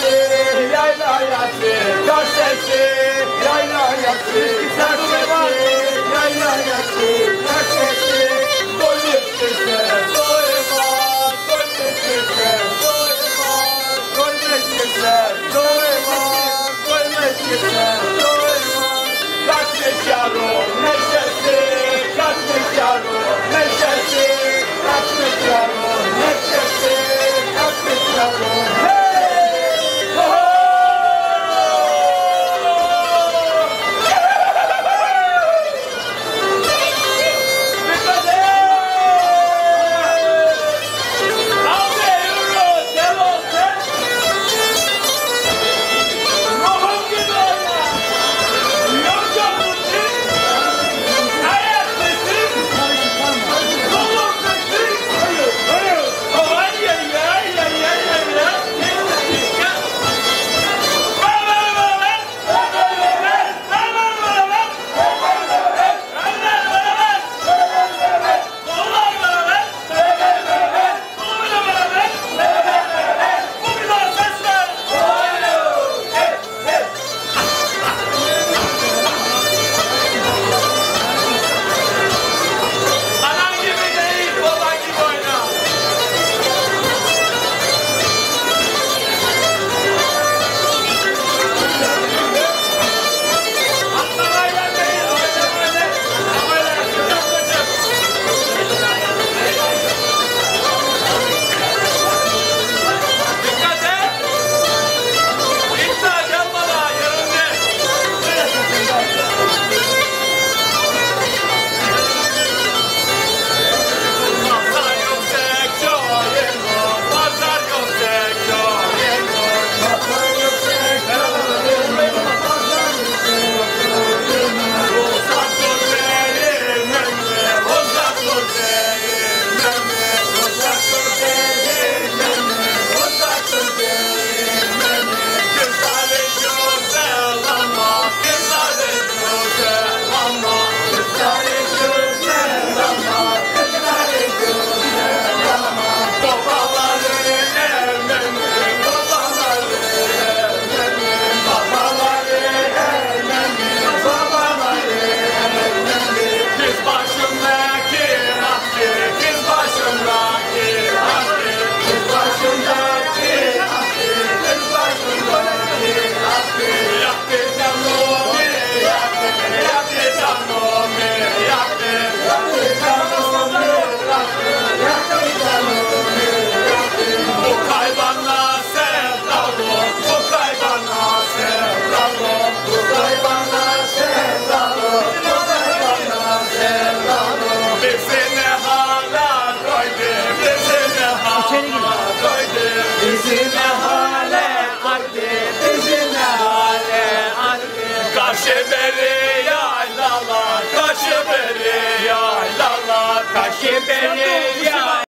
sesi, yayla yatsın, kar sesi, yayla yatsın. beri yaylala, kaşı beri yaylala, kaşı beri yaylala.